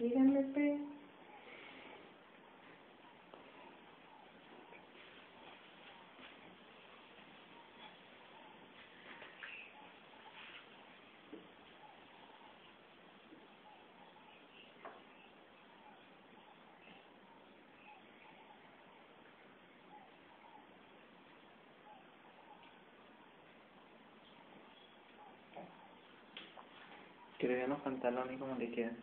Díganme. Quiero ver los pantalones como le quedan.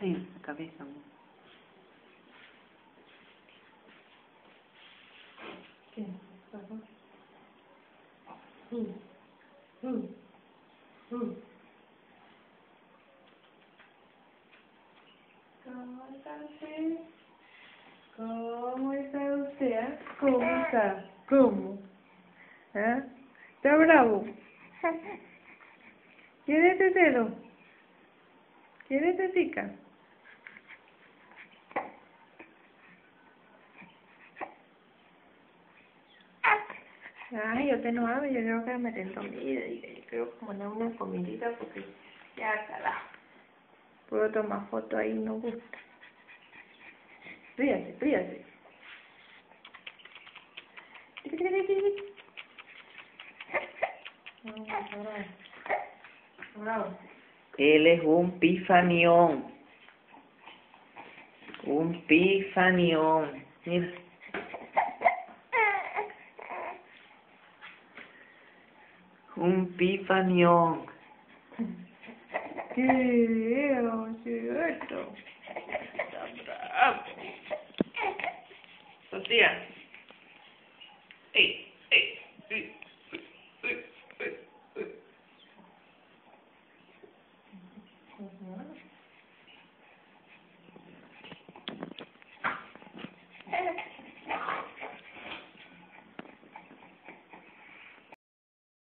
Ay, la cabeza. ¿Qué pasó? Mm. Mm. Mm. ¿Cómo está usted? ¿Cómo está usted? ¿Cómo está? ¿Cómo? ¿Ah? ¿Está bravo? ¿Quiere tetero? ¿Quiere tetica? Ay, yo te no hablo, yo creo que me den comida y yo creo que poner una comidita porque ya carajo. Puedo tomar foto ahí, no gusta. Ríase, ríase. Bravo. Él es un pifanión. Un pifanión. Mira. Un pifanión. ¿Qué es esto? Sofía.